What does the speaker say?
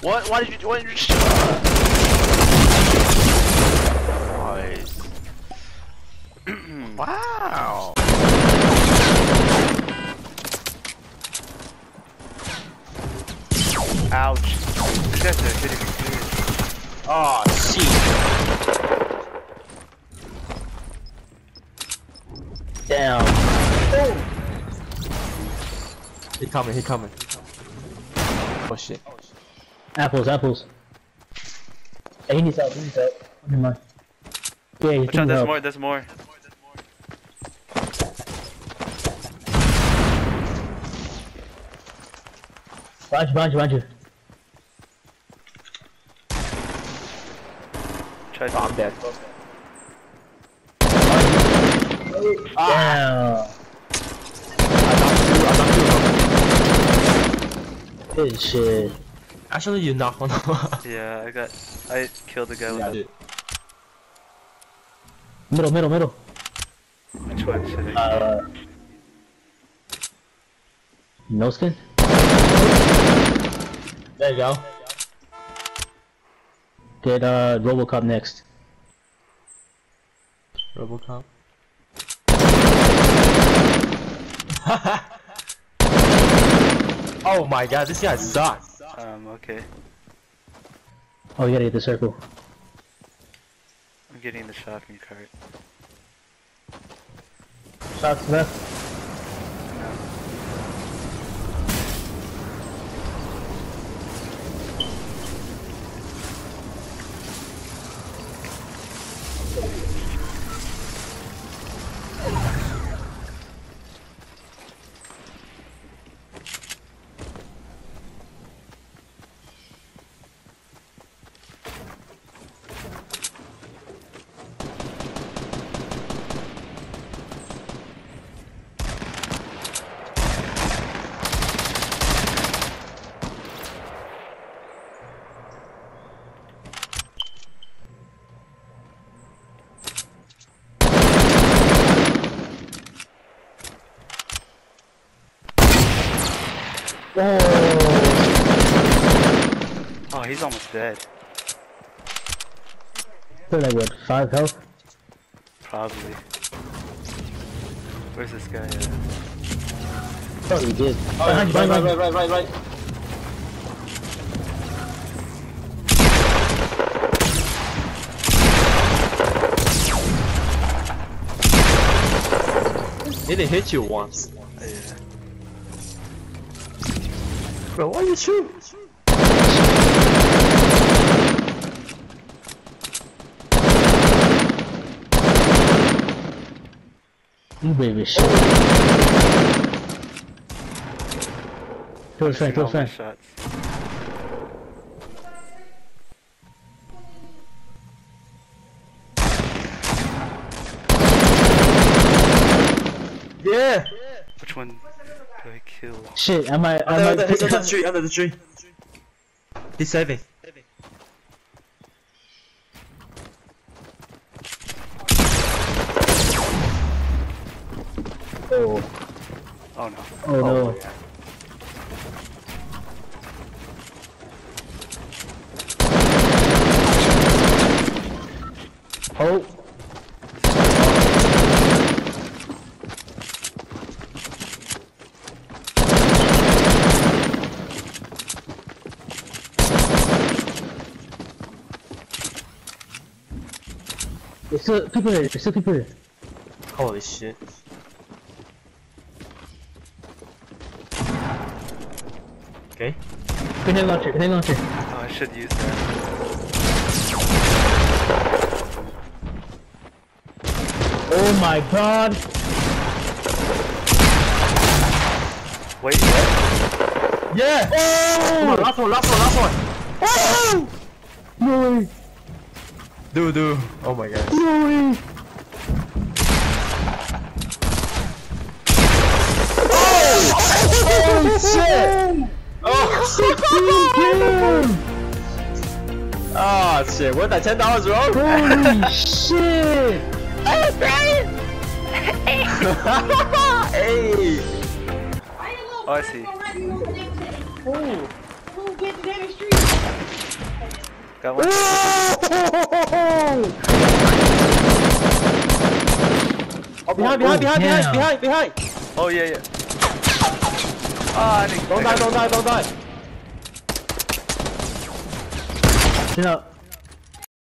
What? Why did you? Why did you just? Nice. wow. Ouch. This guy's a hitting me good. Oh, shit. Damn. He coming, he coming. Oh shit. Oh, Apples, apples. Hey, he needs help, he needs help. Never mind. Yeah, he's Watch out, getting there's help. more, there's more. Behind you, behind you, behind you. Try Oh, I'm dead. Damn. Ah. Good shit. Actually, you knock one. Yeah, I got. I killed the guy with yeah, the. dude. Middle, middle, middle. Which one should I? Uh. No skin? There you go. Get uh Robocop next. Robocop. oh my god, this guy sucks. Um, okay. Oh, you gotta get the circle. I'm getting the shopping cart. Shots left. Oh, Oh, he's almost dead. feel like what? Five health? Probably. Where's this guy at? Oh, he did. Oh, Behind right, right, right, right, right, right. It didn't hit you once. Bro, why you shoot? You baby shit. Kill his friend, kill All his my friend. Yeah! Which one do I kill? Shit, I might, I Under, might under, he's under the tree, under the tree. He's saving. Oh, Oh no. oh no. yeah. Oh, there's still people here, there's still people here. Holy shit. Okay. Grenade launcher, grenade launcher. Oh, I should use that. Oh my god. Wait, what? Yeah! Come on, last one, last one, last one! Oh! No way, Do, do. Oh my god. no way. Oh shit! Oh! oh shit, what that ten dollars wrong? Holy shit! hey! Oh, I see. get the damn street. Got one. Oh, behind, behind, behind, behind, behind, behind. Oh yeah, yeah. Ah, I didn't. Don't die, don't die, don't die. Chin up.